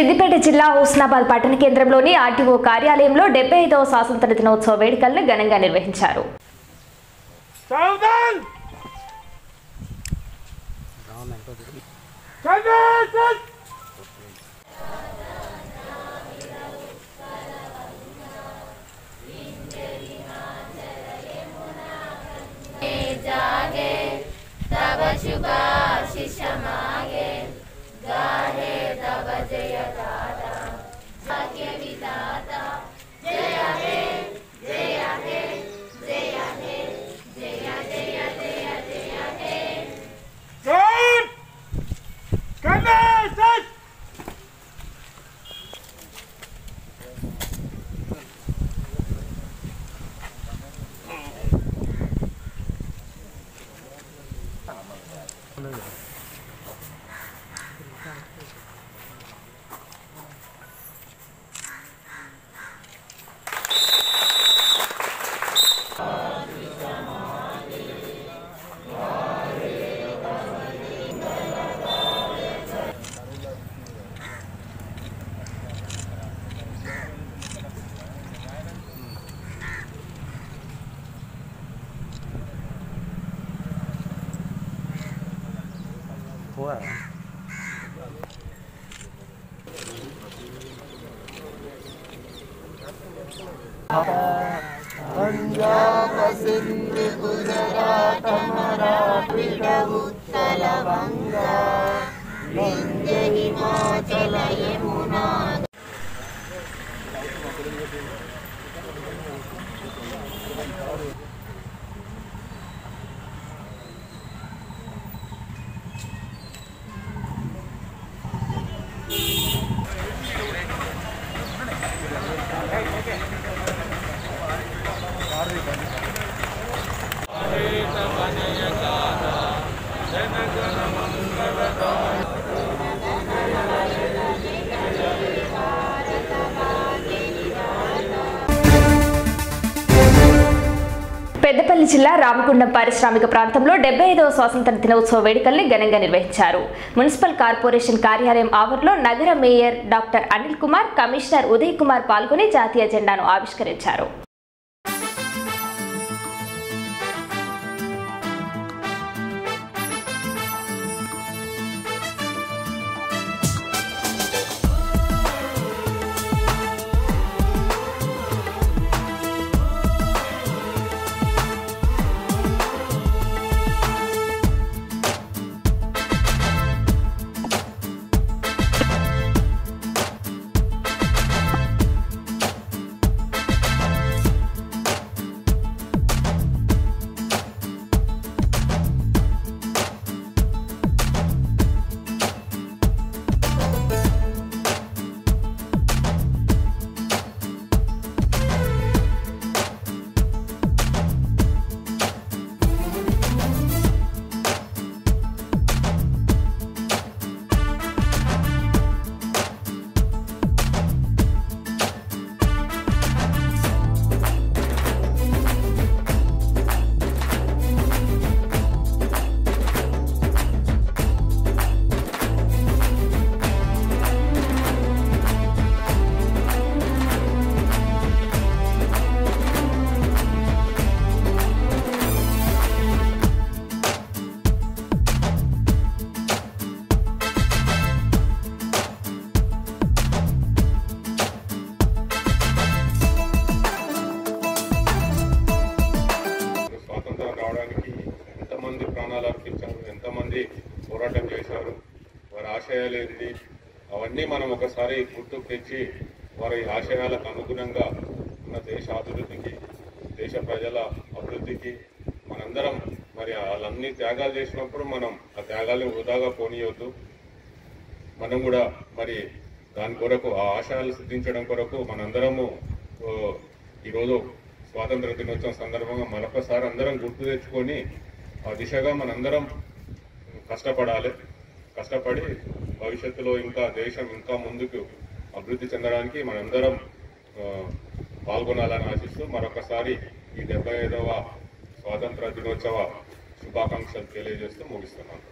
సిద్దిపేట జిల్లా హుస్నాబాద్ పట్టణ కేంద్రంలోని ఆర్టీఓ కార్యాలయంలో డెబ్బై ఐదవ స్వాతంత్ర దినోత్సవ వేడుకలను ఘనంగా నిర్వహించారు! उत्तलवङ्ग विन्द्य हिमाचलयम् పెద్దపల్లి జిల్లా రామగుండం పారిశ్రామిక ప్రాంతంలో డెబ్బై ఐదవ స్వాతంత్ర దినోత్సవ వేడుకల్ని ఘనంగా నిర్వహించారు. మున్సిపల్ కార్పొరేషన్ కార్యాలయం ఆవరణలో నగర mayor doctor Anil Kumar commissioner Uday Kumar పాల్గొని జాతీయ జెండాను ఆవిష్కరించారు. ఒకసారి గుర్తుకు తెచ్చి వారి ఆశయాలకు అనుగుణంగా మన దేశ అభివృద్ధికి దేశ ప్రజల అభివృద్ధికి మనందరం మరి వాళ్ళన్ని త్యాగాలు చేసినప్పుడు మనం ఆ త్యాగాల్ని వృధాగా పోనీయొద్దు. మనం కూడా మరి దాని కొరకు ఆ ఆశయాలు సిద్ధించడం కొరకు మనందరము ఈరోజు స్వాతంత్ర దినోత్సవం సందర్భంగా మరొకసారి అందరం గుర్తు తెచ్చుకొని ఆ దిశగా మనందరం కష్టపడాలి. కష్టపడి భవిష్యత్తులో ఇంకా దేశం ఇంకా ముందుకు అభివృద్ధి చెందడానికి మనందరం పాల్గొనాలని ఆశిస్తూ మరొకసారి ఈ డెబ్బై ఐదవ స్వాతంత్ర దినోత్సవ శుభాకాంక్షలు తెలియజేస్తూ ముగిస్తున్నాను.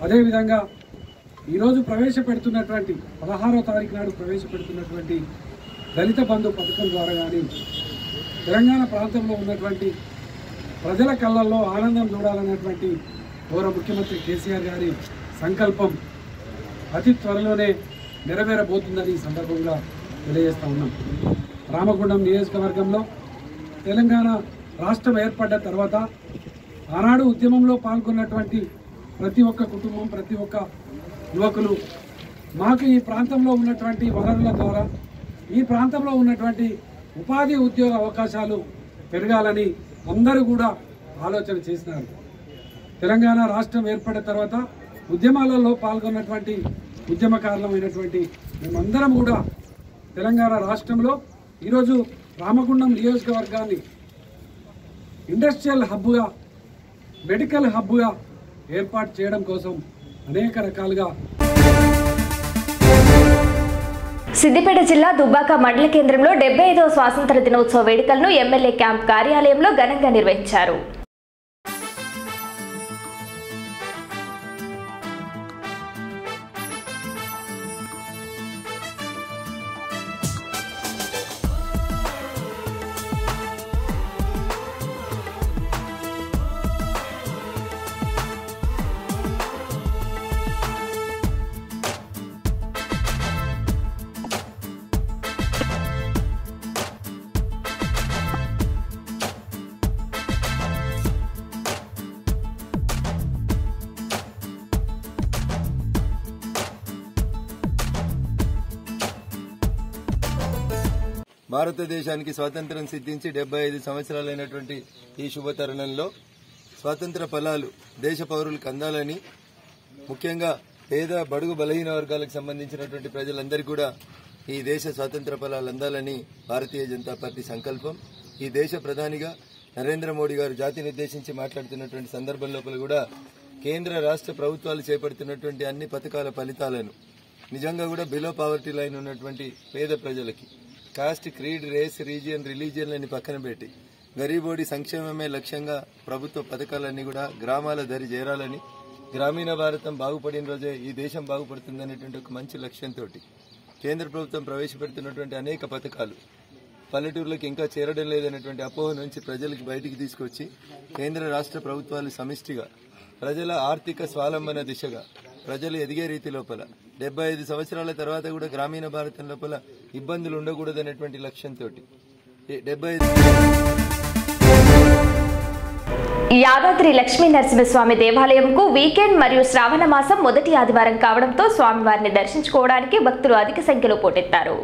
అదేవిధంగా ఈరోజు ప్రవేశపెడుతున్నటువంటి పదహారో తారీఖు నాడు ప్రవేశపెడుతున్నటువంటి దళిత బంధు పథకం ద్వారా కానీ తెలంగాణ ప్రాంతంలో ఉన్నటువంటి ప్రజల కళ్ళల్లో ఆనందం చూడాలన్నటువంటి గౌరవ ముఖ్యమంత్రి కేసీఆర్ గారి సంకల్పం అతి త్వరలోనే నెరవేరబోతుందని ఈ సందర్భంగా తెలియజేస్తా ఉన్నాం. రామగుండం నియోజకవర్గంలో తెలంగాణ రాష్ట్రం ఏర్పడ్డ తర్వాత ఆనాడు ఉద్యమంలో పాల్గొన్నటువంటి ప్రతి ఒక్క కుటుంబం ప్రతి ఒక్క యువకులు మాకు ఈ ప్రాంతంలో ఉన్నటువంటి వనరుల ద్వారా ఈ ప్రాంతంలో ఉన్నటువంటి ఉపాధి ఉద్యోగ అవకాశాలు పెరగాలని అందరూ కూడా ఆలోచన చేసినారు. తెలంగాణ రాష్ట్రం ఏర్పడిన తర్వాత ఉద్యమాలలో పాల్గొన్నటువంటి ఉద్యమకారులమైనటువంటి మేమందరం కూడా తెలంగాణ రాష్ట్రంలో ఈరోజు రామగుండం నియోజకవర్గాన్ని ఇండస్ట్రియల్ హబ్గా మెడికల్ హబ్గా ఏర్పాటు చేయడం కోసం అనేక రకాలుగా సిద్దిపేట జిల్లా దుబ్బాక మండల కేంద్రంలో డెబ్బై ఐదవ స్వాతంత్ర దినోత్సవ వేడుకలను ఎమ్మెల్యే క్యాంప్ కార్యాలయంలో ఘనంగా నిర్వహించారు. భారతదేశానికి స్వాతంత్ర్యం సిద్ధించి డెబ్బై ఐదు సంవత్సరాలైనటువంటి ఈ శుభతరుణంలో స్వాతంత్ర ఫలాలు దేశ పౌరులకు అందాలని ముఖ్యంగా పేద బడుగు బలహీన వర్గాలకు సంబంధించినటువంటి ప్రజలందరికీ కూడా ఈ దేశ స్వాతంత్ర ఫలాలు అందాలని భారతీయ జనతా పార్టీ సంకల్పం. ఈ దేశ ప్రధానిగా నరేంద్ర మోడీ గారు జాతిని ఉద్దేశించి మాట్లాడుతున్నటువంటి సందర్భం లోపల కూడా కేంద్ర రాష్ట్ర ప్రభుత్వాలు చేపడుతున్నటువంటి అన్ని పథకాల ఫలితాలను నిజంగా కూడా బిలో పావర్టీ లైన్ ఉన్నటువంటి పేద ప్రజలకి కాస్ట్ క్రీడ్ రేస్ రీజియన్ రిలీజియన్లని పక్కన పెట్టి గరీబోడి సంక్షేమమే లక్ష్యంగా ప్రభుత్వ పథకాలన్నీ కూడా గ్రామాల దరి చేరాలని గ్రామీణ భారతం బాగుపడిన రోజే ఈ దేశం బాగుపడుతుందనేటువంటి ఒక మంచి లక్ష్యంతో కేంద్ర ప్రభుత్వం ప్రవేశపెడుతున్నటువంటి అనేక పథకాలు పల్లెటూర్లకు ఇంకా చేరడం లేదనేటువంటి అపోహ నుంచి ప్రజలకు బయటికి తీసుకొచ్చి కేంద్ర రాష్ట్ర ప్రభుత్వాలు సమిష్టిగా ప్రజల ఆర్థిక స్వాలంబన దిశగా ప్రజలు ఎదిగే రీతి లోపల. డెబ్బై ఐదు సంవత్సరాల తర్వాత కూడా గ్రామీణ భారతం లోపల ఇబ్బందులు ఉండకూడదనేటువంటి లక్ష్యంతో డెబ్బై ఐదు యాదాద్రి లక్ష్మీ నరసింహస్వామి దేవాలయంకు వీకెండ్ మరియు శ్రావణ మాసం మొదటి ఆదివారం కావడంతో స్వామివారిని దర్శించుకోవడానికి భక్తులు అధిక సంఖ్యలో పోటెత్తారు.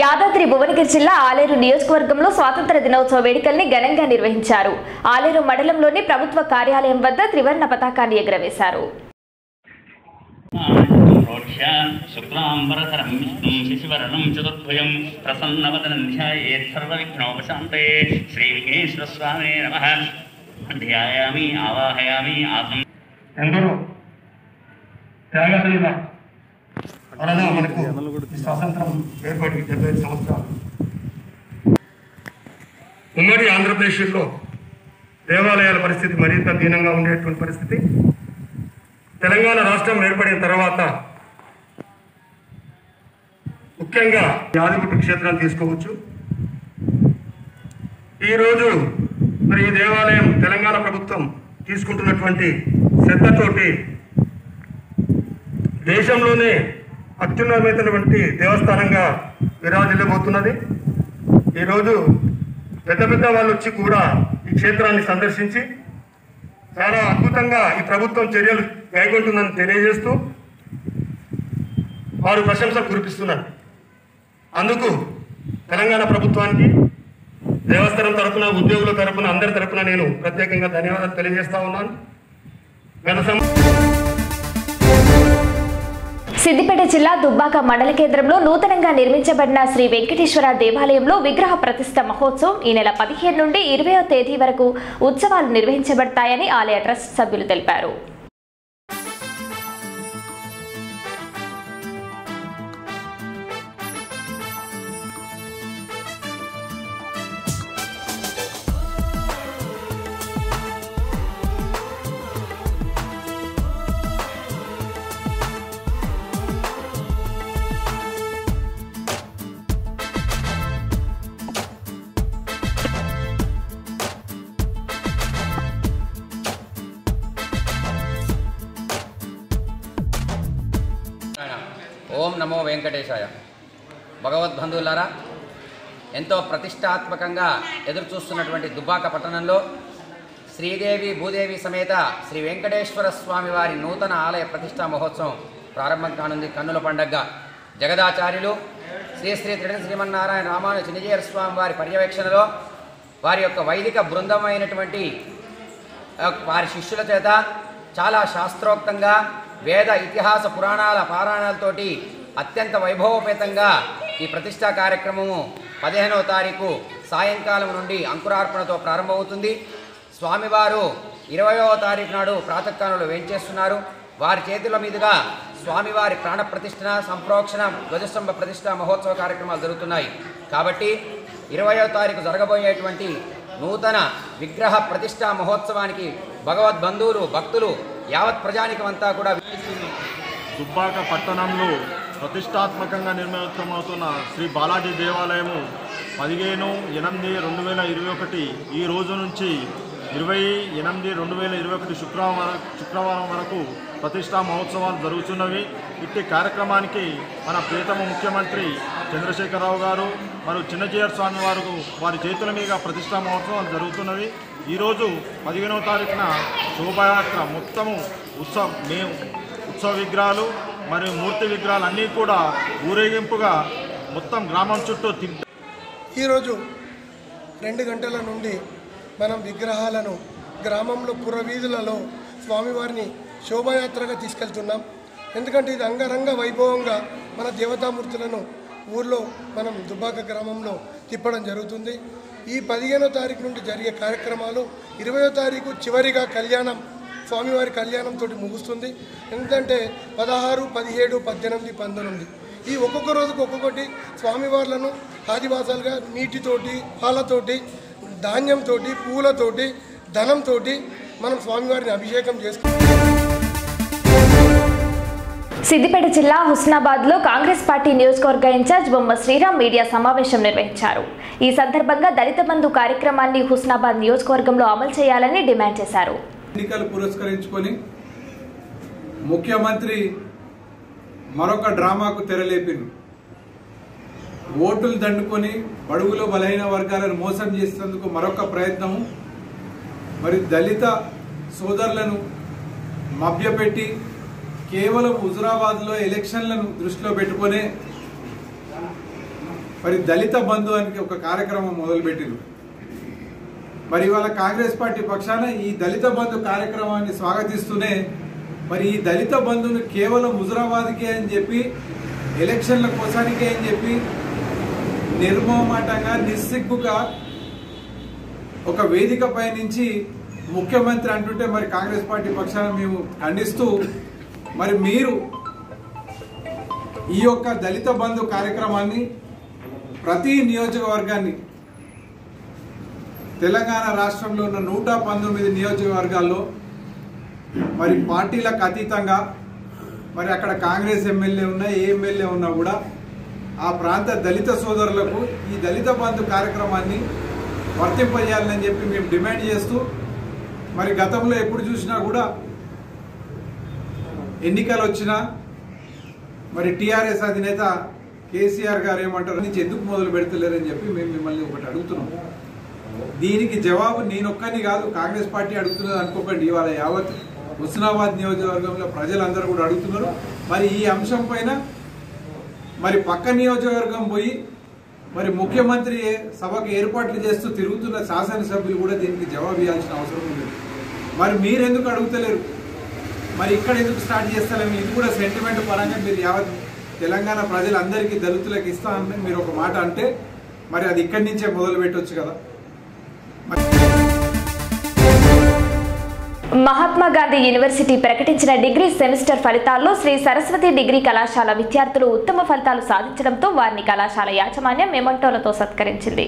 యాదాద్రి భువనగిరి జిల్లా ఆలేరు నియోజకవర్గంలో స్వాతంత్ర దినోత్సవ వేడుకల్ని ఘనంగా నిర్వహించారు. ఆలేరు మండలంలోని ప్రభుత్వ కార్యాలయం వద్ద త్రివర్ణ పతాకాన్ని ఎగురవేశారు. ఎందరో త్యాగశీల అలానే మనకు స్వాతంత్రం ఏర్పడి డెబ్బై ఐదు సంవత్సరాలు. ఉమ్మడి ఆంధ్రప్రదేశ్లో దేవాలయాల పరిస్థితి మరింత దీనంగా ఉండేటువంటి పరిస్థితి. తెలంగాణ రాష్ట్రం ఏర్పడిన తర్వాత ముఖ్యంగా యాదగిరి క్షేత్రాన్ని తీసుకోవచ్చు. ఈరోజు మరి ఈ దేవాలయం తెలంగాణ ప్రభుత్వం తీసుకుంటున్నటువంటి శ్రద్ధతోటి దేశంలోనే అత్యున్నతమైనటువంటి దేవస్థానంగా విరాజిల్లబోతున్నది. ఈరోజు పెద్ద పెద్ద వాళ్ళు వచ్చి కూడా ఈ క్షేత్రాన్ని సందర్శించి చాలా అద్భుతంగా ఈ ప్రభుత్వం చర్యలు కైగొంటుందని తెలియజేస్తూ వారు ప్రశంసలు కురిపిస్తున్నారు. అందుకు తెలంగాణ ప్రభుత్వానికి దేవస్థానం తరపున ఉద్యోగుల తరఫున అందరి తరఫున నేను ప్రత్యేకంగా ధన్యవాదాలు తెలియజేస్తా ఉన్నాను. గత సిద్దిపేట జిల్లా దుబ్బాక మండల కేంద్రంలో నూతనంగా నిర్మించబడిన శ్రీ వెంకటేశ్వర దేవాలయంలో విగ్రహ ప్రతిష్ట మహోత్సవం ఈ నెల పదిహేను నుండి ఇరవయో తేదీ వరకు ఉత్సవాలు నిర్వహించబడతాయని ఆలయ ట్రస్ట్ సభ్యులు తెలిపారు. ఓం నమో వెంకటేశాయ. భగవద్బంధువులారా ఎంతో ప్రతిష్టాత్మకంగా ఎదురు చూస్తున్నటువంటి దుబ్బాక పట్టణంలో శ్రీదేవి భూదేవి సమేత శ్రీ వెంకటేశ్వర స్వామి వారి నూతన ఆలయ ప్రతిష్టా మహోత్సవం ప్రారంభం కానుంది కన్నుల పండగగా. జగదాచార్యులు శ్రీ శ్రీ త్రిణ శ్రీమన్నారాయణ రామాను చిన్నజీయర్ స్వామి వారి పర్యవేక్షణలో వారి యొక్క వైదిక బృందమైనటువంటి వారి శిష్యుల చేత చాలా శాస్త్రోక్తంగా వేద ఇతిహాస పురాణాల పారాయణాలతోటి అత్యంత వైభవోపేతంగా ఈ ప్రతిష్టా కార్యక్రమము పదిహేనవ తారీఖు సాయంకాలం నుండి అంకురార్పణతో ప్రారంభమవుతుంది. స్వామివారు ఇరవయవ తారీఖు నాడు ప్రాతకాలంలో వేంచేస్తున్నారు. వారి చేతుల మీదుగా స్వామివారి ప్రాణప్రతిష్ఠ సంప్రోక్షణ ధ్వజస్తంభ ప్రతిష్ట మహోత్సవ కార్యక్రమాలు జరుగుతున్నాయి. కాబట్టి ఇరవయో తారీఖు జరగబోయేటువంటి నూతన విగ్రహ ప్రతిష్టా మహోత్సవానికి భగవద్బంధువులు భక్తులు యావత్ ప్రజానికమంతా కూడా దుబ్బాక పట్టణంలో ప్రతిష్టాత్మకంగా నిర్మితమవుతున్న శ్రీ బాలాజీ దేవాలయము పదిహేను ఎనిమిది రెండు వేల ఇరవై ఒకటి ఈ రోజు నుంచి ఇరవై ఎనిమిది రెండు వేల ఇరవై ఒకటి శుక్రవారం శుక్రవారం వరకు ప్రతిష్టా మహోత్సవాలు జరుగుతున్నవి. ఇట్టి కార్యక్రమానికి మన ప్రియతమ ముఖ్యమంత్రి చంద్రశేఖరరావు గారు మరియు చిన్నజీయర్ స్వామి వారు వారి చేతుల మీద ప్రతిష్టా మహోత్సవాలు జరుగుతున్నవి ఈరోజు పదిహేనవ తారీఖున శోభాయాత్ర మొత్తము ఉత్సవ మేము ఉత్సవ విగ్రహాలు మరియు మూర్తి విగ్రహాలు అన్నీ కూడా ఊరేగింపుగా మొత్తం గ్రామం చుట్టూ తిప్పి ఈరోజు రెండు గంటల నుండి మనం విగ్రహాలను గ్రామంలో పురవీధులలో స్వామివారిని శోభాయాత్రగా తీసుకెళ్తున్నాం. ఎందుకంటే ఇది అంగరంగ వైభవంగా మన దేవతామూర్తులను ఊర్లో మనం దుబ్బాక గ్రామంలో తిప్పడం జరుగుతుంది. ఈ పదిహేనో తారీఖు నుండి జరిగే కార్యక్రమాలు ఇరవయో తారీఖు చివరిగా కళ్యాణం స్వామివారి కళ్యాణంతో ముగుస్తుంది. ఎందుకంటే పదహారు పదిహేడు పద్దెనిమిది పంతొమ్మిది ఈ ఒక్కొక్క రోజుకు ఒక్కొక్కటి స్వామివార్లను ఆదివాసాలుగా నీటితోటి పాలతోటి ధాన్యంతో పూలతోటి ధనంతో మనం స్వామివారిని అభిషేకం చేసుకుంటాం. సిద్దిపేట జిల్లా హుస్నాబాద్లో కాంగ్రెస్ పార్టీ నియోజకవర్గ ఇన్ఛార్జ్ బొమ్మ శ్రీరామ్ మీడియా సమావేశం నిర్వహించారు. ఈ సందర్భంగా దళిత బంధు కార్యక్రమాన్ని హుస్నాబాద్ నియోజకవర్గంలో అమలు చేయాలని డిమాండ్ చేశారు. ఎన్నికలు పురస్కరించుకొని ముఖ్యమంత్రి మరొక డ్రామాకు తెరలేపిను ఓటులు దండుకొని బడుగులో బలహీన వర్గాలను మోసం చేసేందుకు మరొక ప్రయత్నము. మరి దళిత సోదరులను మభ్యపెట్టి కేవలం హుజురాబాద్లో ఎలక్షన్లను దృష్టిలో పెట్టుకునే మరి దళిత బంధు అని ఒక కార్యక్రమం మొదలుపెట్టిరు. మరి ఇవాళ కాంగ్రెస్ పార్టీ పక్షాన ఈ దళిత బంధు కార్యక్రమాన్ని స్వాగతిస్తూనే మరి ఈ దళిత బంధును కేవలం హుజురాబాద్కే అని చెప్పి ఎలక్షన్ల కోసానికే అని చెప్పి నిర్మమాటంగా నిస్సిగ్గుగా ఒక వేదిక పై నుంచి ముఖ్యమంత్రి అంటుంటే మరి కాంగ్రెస్ పార్టీ పక్షాన మేము ఖండిస్తూ మరి మీరు ఈ యొక్క దళిత బంధు కార్యక్రమాన్ని ప్రతి నియోజకవర్గాన్ని తెలంగాణ రాష్ట్రంలో ఉన్న నూట పంతొమ్మిది నియోజకవర్గాల్లో మరి పార్టీలకు అతీతంగా మరి అక్కడ కాంగ్రెస్ ఎమ్మెల్యే ఉన్నా ఏ ఎమ్మెల్యే ఉన్నా కూడా ఆ ప్రాంత దళిత సోదరులకు ఈ దళిత బంధు కార్యక్రమాన్ని వర్తింపజేయాలని చెప్పి మేము డిమాండ్ చేస్తూ మరి గతంలో ఎప్పుడు చూసినా కూడా ఎన్నికలు వచ్చినా మరి టీఆర్ఎస్ అధినేత కేసీఆర్ గారు ఏమంటారు నుంచి ఎందుకు మొదలు పెడతలేరని చెప్పి మేము మిమ్మల్ని ఒకటి అడుగుతున్నాం. దీనికి జవాబు నేనొక్కని కాదు కాంగ్రెస్ పార్టీ అడుగుతున్నది అనుకోకండి. ఇవాళ యావత్ హుస్నాబాద్ నియోజకవర్గంలో ప్రజలందరూ కూడా అడుగుతున్నారు. మరి ఈ అంశం పైన మరి పక్క నియోజకవర్గం పోయి మరి ముఖ్యమంత్రి సభకు ఏర్పాట్లు చేస్తూ తిరుగుతున్న శాసనసభ్యులు కూడా దీనికి జవాబు ఇవ్వాల్సిన అవసరం ఉంది మరి మీరెందుకు అడుగుతలేరు? మరి ఇక్కడ ఎందుకు స్టార్ట్ చేస్తారని ఇది కూడా సెంటిమెంట్ పరంగా మీరు యావత్ తెలంగాణ ప్రజలందరికీ దళితులకు ఇస్తామని మీరు ఒక మాట అంటే మరి అది ఇక్కడి నుంచే మొదలు పెట్టొచ్చు కదా. మహాత్మా గాంధీ యూనివర్సిటీ ప్రకటించిన డిగ్రీ సెమిస్టర్ ఫలితాల్లో శ్రీ సరస్వతి డిగ్రీ కళాశాల విద్యార్థులు ఉత్తమ ఫలితాలు సాధించడంతో వారిని కళాశాల యాజమాన్యం మెమంటోలతో సత్కరించింది.